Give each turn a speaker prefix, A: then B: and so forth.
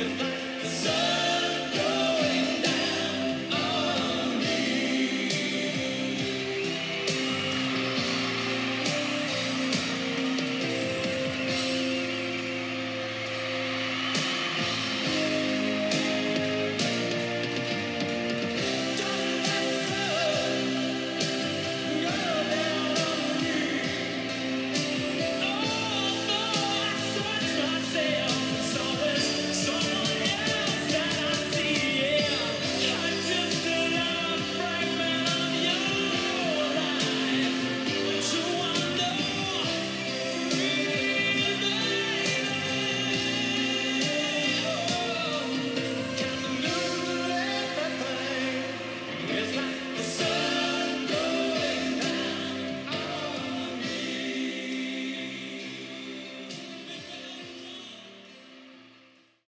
A: It's